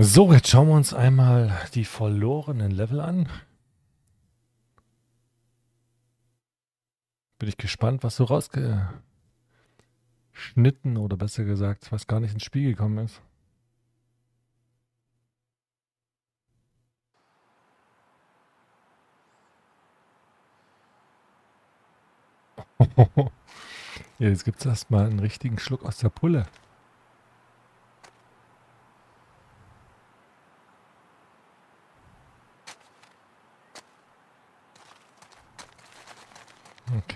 So, jetzt schauen wir uns einmal die verlorenen Level an. Bin ich gespannt, was so rausgeschnitten oder besser gesagt, was gar nicht ins Spiel gekommen ist. jetzt gibt es erstmal einen richtigen Schluck aus der Pulle.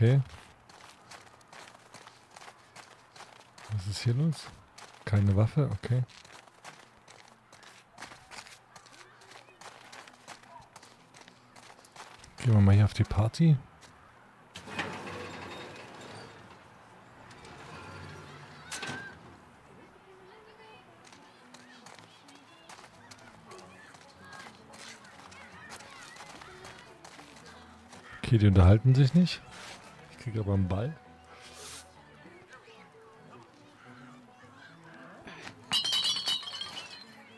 Okay. Was ist hier los? Keine Waffe, okay. Gehen wir mal hier auf die Party. Okay, die unterhalten sich nicht. Ich kriege aber einen Ball.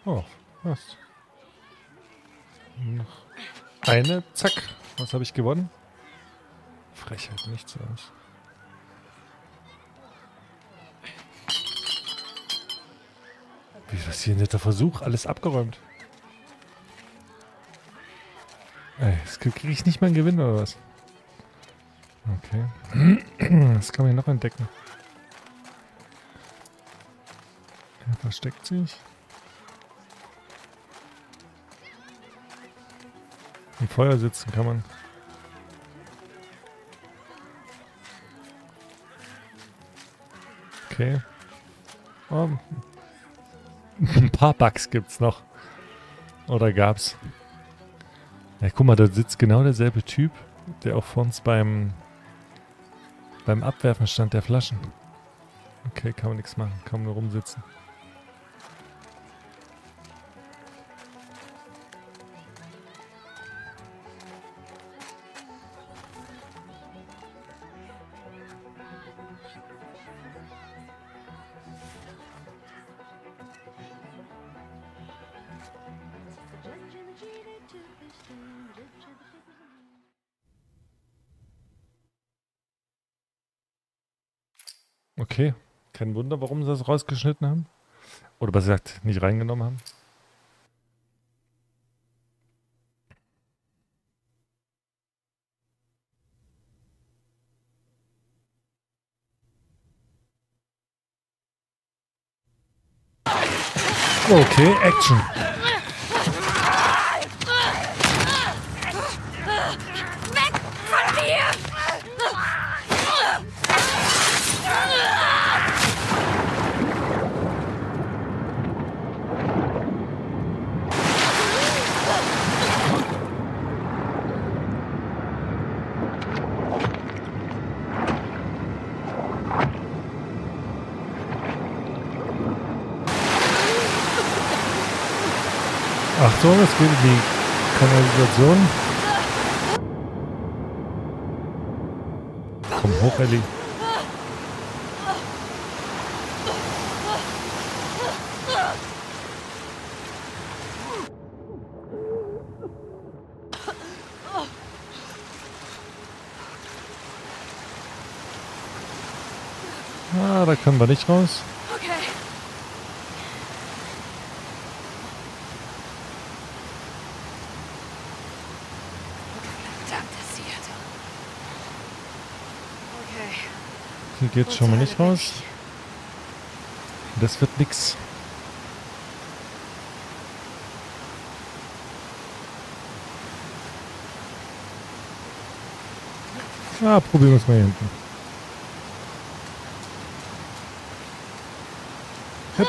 Oh, was? Noch eine, zack. Was habe ich gewonnen? Frechheit, nichts aus. Wie ist das hier ein netter Versuch? Alles abgeräumt. Ey, das kriege ich nicht mal einen Gewinn oder was? Okay. Das kann man hier noch entdecken. Er versteckt sich. Im Feuer sitzen kann man. Okay. Oh. Ein paar Bugs gibt's noch. Oder gab's? Ja, guck mal, da sitzt genau derselbe Typ, der auch vor uns beim beim Abwerfen stand der Flaschen. Okay, kann man nichts machen. Kann man nur rumsitzen. Okay, kein Wunder, warum sie das rausgeschnitten haben. Oder besser gesagt, nicht reingenommen haben. Okay, Action. Achtung, es geht in die Kanalisation. Komm hoch, Ellie. Ah, da können wir nicht raus. Hier geht's schon mal nicht raus. Das wird nix. Ah, probieren wir es mal hier hinten. Hüpp.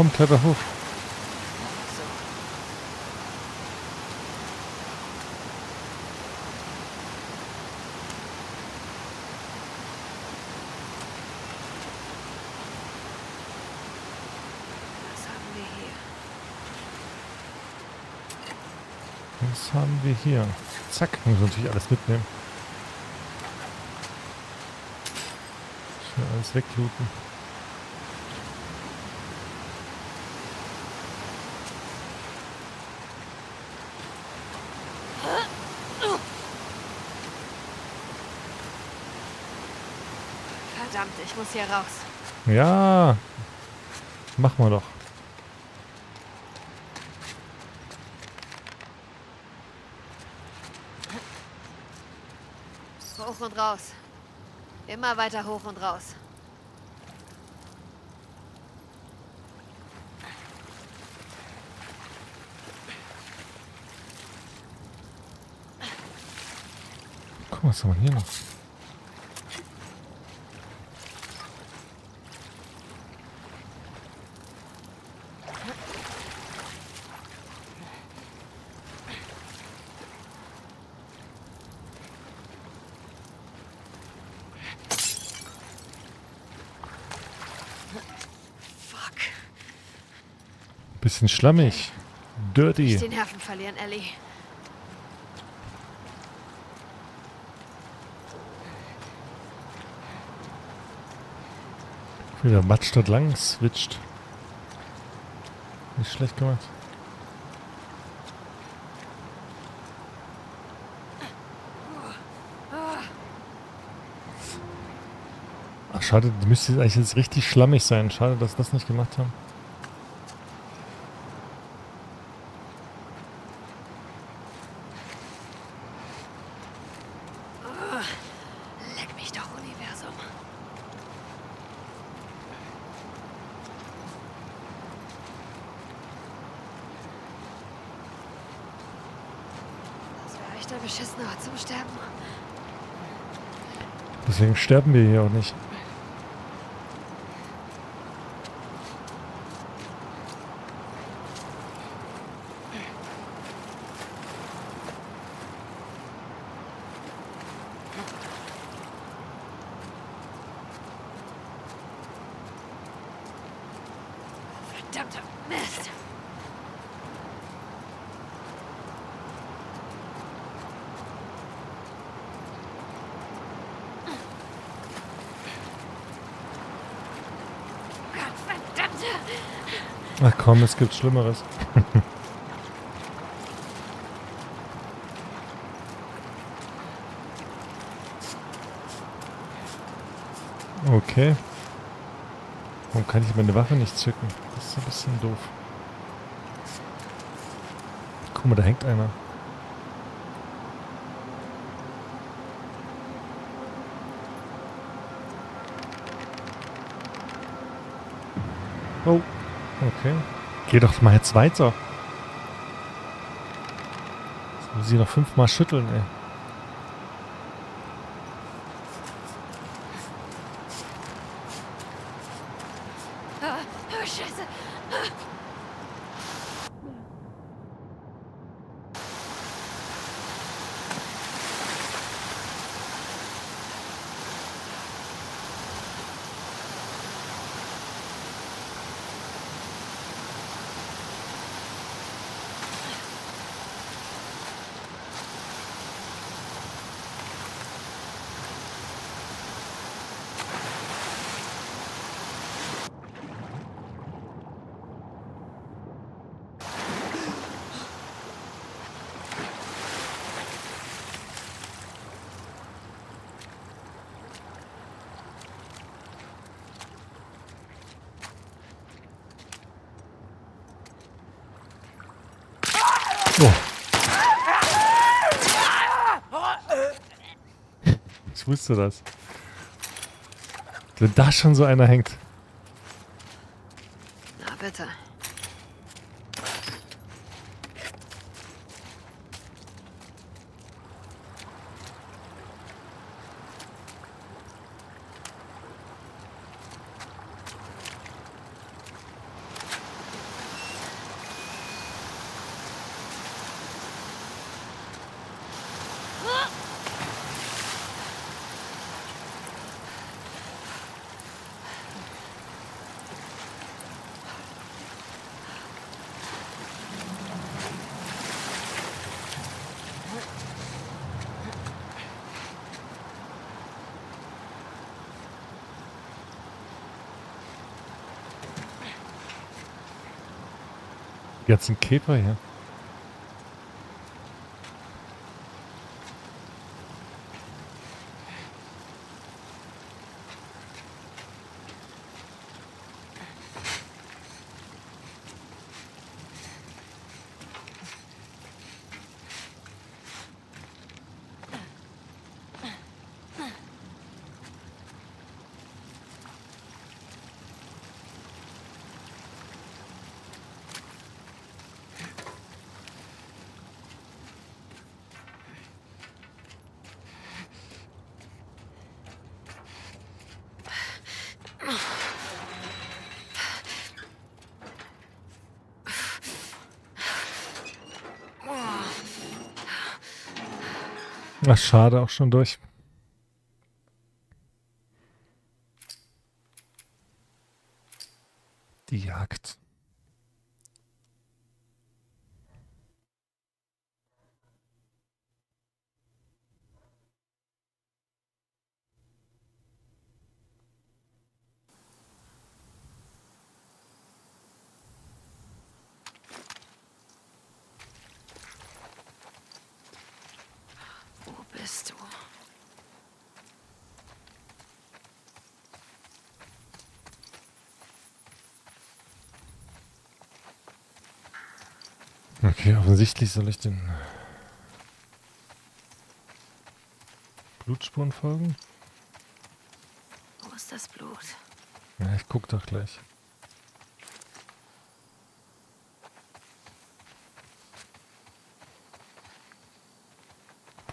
Komm, Kletter hoch. Was haben wir hier? Zack, muss natürlich alles mitnehmen. Schnell alles wegluten. Verdammt, ich muss hier raus. Ja, mach mal doch. Hoch und raus. Immer weiter hoch und raus. Guck mal, was haben wir hier noch? Bisschen schlammig. Dirty. Nicht den Nerven verlieren, Ellie. Wieder Matsch statt lang switcht. Nicht schlecht gemacht. Ach, schade, die müsste eigentlich jetzt richtig schlammig sein. Schade, dass wir das nicht gemacht haben. Ein beschissener Ort zum Sterben. Deswegen sterben wir hier auch nicht. Verdammter Mist. Ach komm, es gibt Schlimmeres. okay. Warum kann ich meine Waffe nicht zücken? Das ist ein bisschen doof. Guck mal, da hängt einer. Oh, okay. Geh doch mal jetzt weiter. Jetzt muss ich noch fünfmal schütteln, ey. Ah, oh, Scheiße. Ich wusste das. Wenn da schon so einer hängt. Na bitte. Jetzt ein Käfer hier. Ach, schade, auch schon durch. Die Jagd. Wo bist du? Okay, offensichtlich soll ich den Blutspuren folgen. Wo ist das Blut? Ja, ich guck doch gleich.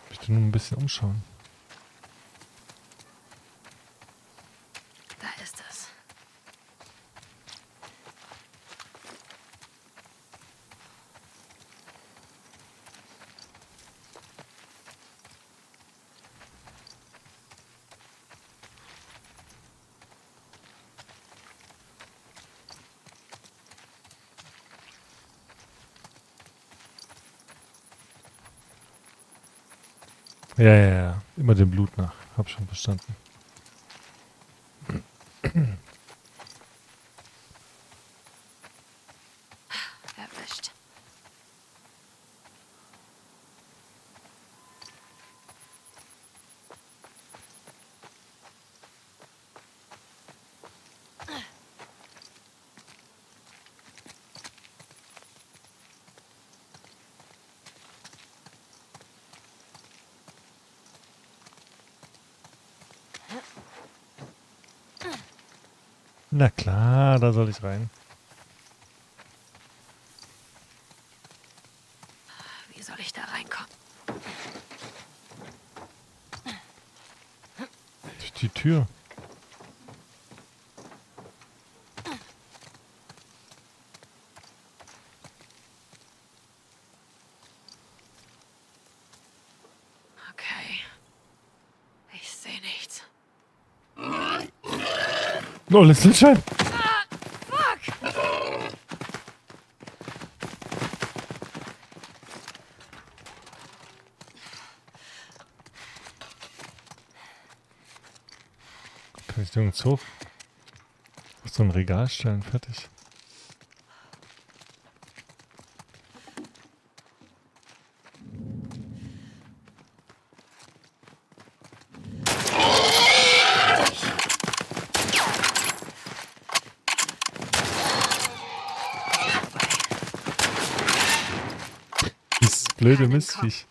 Ich möchte nur ein bisschen umschauen. Da ist es. Ja, ja, ja. Immer dem Blut nach. Hab schon verstanden. Na klar, da soll ich rein. Wie soll ich da reinkommen? Durch die Tür. Okay. Ich sehe nichts. Oh, Lichtenstein. Ich nirgends hoch? Auf so ein Regal stellen, fertig. Blöde Keinen Mistviech.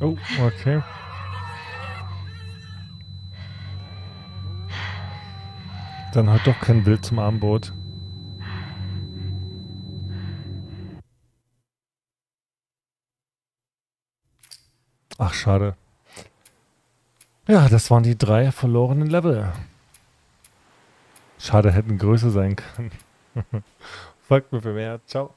Oh, okay. Dann hat doch kein Bild zum Armbrot. Ach, schade. Ja, das waren die drei verlorenen Level. Schade, hätten größer sein können. Folgt mir für mehr. Ciao.